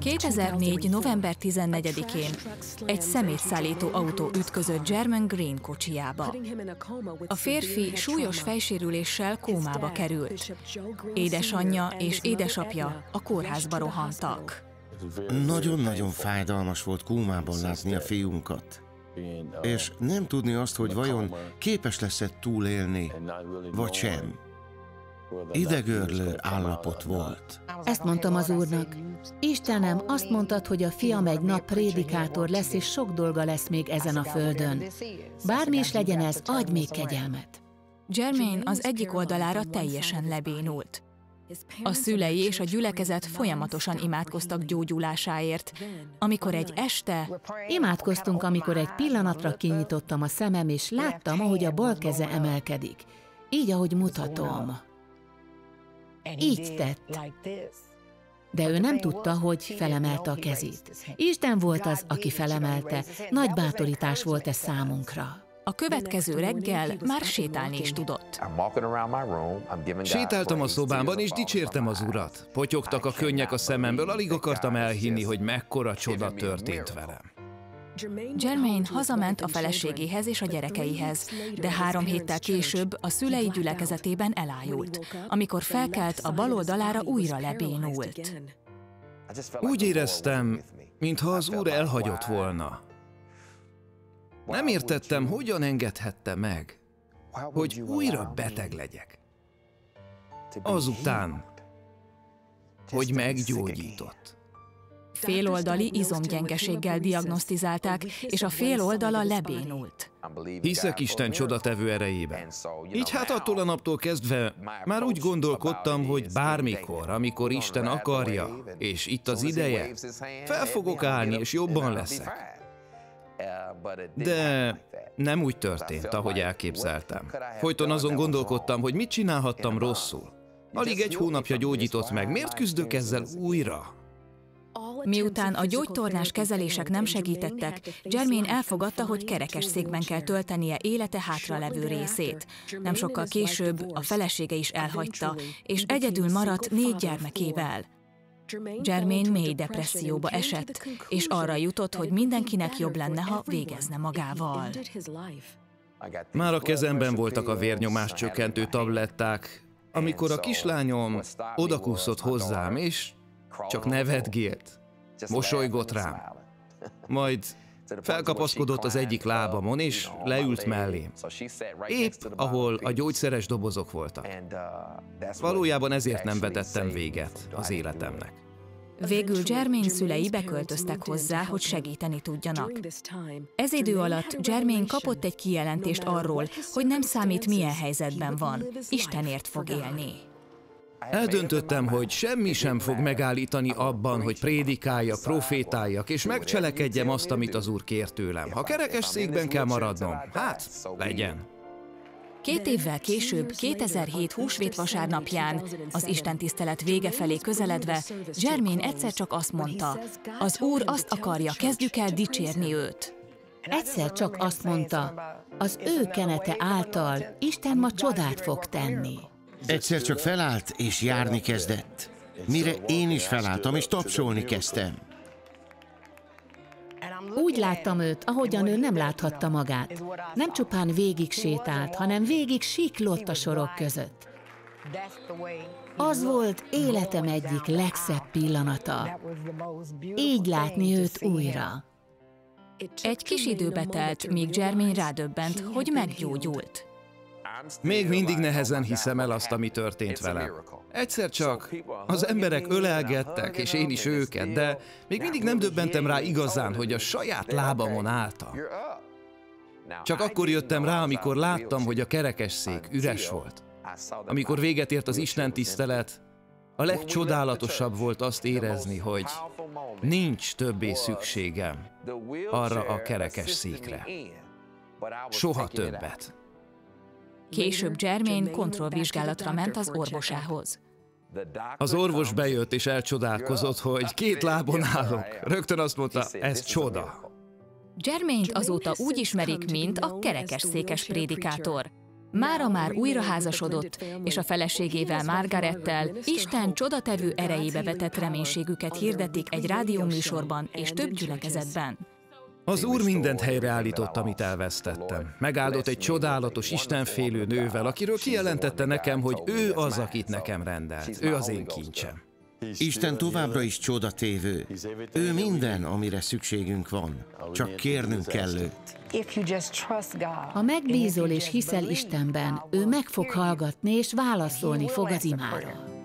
2004. november 14-én egy szemétszállító autó ütközött German Green kocsijába. A férfi súlyos fejsérüléssel kómába került. Édesanyja és édesapja a kórházba rohantak. Nagyon-nagyon fájdalmas volt kómában látni a fiunkat. És nem tudni azt, hogy vajon képes lesz-e túlélni, vagy sem. Idegörlő állapot volt. Ezt mondtam az úrnak. Istenem, azt mondtad, hogy a fiam egy nap prédikátor lesz, és sok dolga lesz még ezen a földön. Bármi is legyen ez, adj még kegyelmet. Germain az egyik oldalára teljesen lebénult. A szülei és a gyülekezet folyamatosan imádkoztak gyógyulásáért, amikor egy este... Imádkoztunk, amikor egy pillanatra kinyitottam a szemem, és láttam, ahogy a bal keze emelkedik. Így, ahogy mutatom. Így tett. De ő nem tudta, hogy felemelte a kezét. Isten volt az, aki felemelte. Nagy bátorítás volt ez számunkra. A következő reggel már sétálni is tudott. Sétáltam a szobámban, és dicsértem az urat. Potyogtak a könnyek a szememből, alig akartam elhinni, hogy mekkora csoda történt velem. Germain hazament a feleségéhez és a gyerekeihez, de három héttel később a szülei gyülekezetében elájult. Amikor felkelt, a bal oldalára újra lebénult. Úgy éreztem, mintha az úr elhagyott volna. Nem értettem, hogyan engedhette meg, hogy újra beteg legyek. Azután, hogy meggyógyított. Féloldali izomgyengeséggel diagnosztizálták, és a fél oldala lebénult. Hiszek Isten csodatevő erejében. Így hát attól a naptól kezdve már úgy gondolkodtam, hogy bármikor, amikor Isten akarja, és itt az ideje, fel fogok állni, és jobban leszek. De nem úgy történt, ahogy elképzeltem. Folyton azon gondolkodtam, hogy mit csinálhattam rosszul. Alig egy hónapja gyógyított meg, miért küzdök ezzel újra? Miután a gyógytornás kezelések nem segítettek, Germain elfogadta, hogy kerekes székben kell töltenie élete hátralevő részét. Nem sokkal később a felesége is elhagyta, és egyedül maradt négy gyermekével. Germain mély depresszióba esett, és arra jutott, hogy mindenkinek jobb lenne, ha végezne magával. Már a kezemben voltak a vérnyomás csökkentő tabletták, amikor a kislányom odakúszott hozzám, és csak nevetgélt, mosolygott rám. Majd felkapaszkodott az egyik lábamon, és leült mellém. Épp, ahol a gyógyszeres dobozok voltak. Valójában ezért nem vetettem véget az életemnek. Végül Germain szülei beköltöztek hozzá, hogy segíteni tudjanak. Ez idő alatt Germain kapott egy kijelentést arról, hogy nem számít milyen helyzetben van, Istenért fog élni. Eldöntöttem, hogy semmi sem fog megállítani abban, hogy prédikáljak, profétáljak, és megcselekedjem azt, amit az Úr kér tőlem. Ha kerekes székben kell maradnom, hát legyen. Két évvel később, 2007 húsvét vasárnapján, az Isten tisztelet vége felé közeledve, Germain egyszer csak azt mondta, az Úr azt akarja, kezdjük el dicsérni őt. Egyszer csak azt mondta, az ő kenete által Isten ma csodát fog tenni. Egyszer csak felállt és járni kezdett. Mire én is felálltam és tapsolni kezdtem. Úgy láttam őt, ahogyan ő nem láthatta magát. Nem csupán végig sétált, hanem végig síklott a sorok között. Az volt életem egyik legszebb pillanata. Így látni őt újra. Egy kis időbe telt, míg Germain rádöbbent, hogy meggyógyult. Még mindig nehezen hiszem el azt, ami történt vele. Egyszer csak az emberek ölelgettek, és én is őket, de még mindig nem döbbentem rá igazán, hogy a saját lábamon álltam. Csak akkor jöttem rá, amikor láttam, hogy a kerekesszék üres volt. Amikor véget ért az Isten tisztelet, a legcsodálatosabb volt azt érezni, hogy nincs többé szükségem arra a kerekes székre. Soha többet. Később Germain kontrollvizsgálatra ment az orvosához. Az orvos bejött és elcsodálkozott, hogy két lábon állok. Rögtön azt mondta, ez csoda. Germaint azóta úgy ismerik, mint a kerekes székes prédikátor, Mára már újra házasodott, és a feleségével Margarettel Isten csodatevő erejébe vetett reménységüket hirdetik egy rádióműsorban és több gyülekezetben. Az Úr mindent helyreállított, amit elvesztettem. Megáldott egy csodálatos, istenfélő nővel, akiről kijelentette nekem, hogy ő az, akit nekem rendelt. Ő az én kincsem. Isten továbbra is csodatévő. Ő minden, amire szükségünk van. Csak kérnünk kell őt. Ha megbízol és hiszel Istenben, ő meg fog hallgatni és válaszolni fog az imára.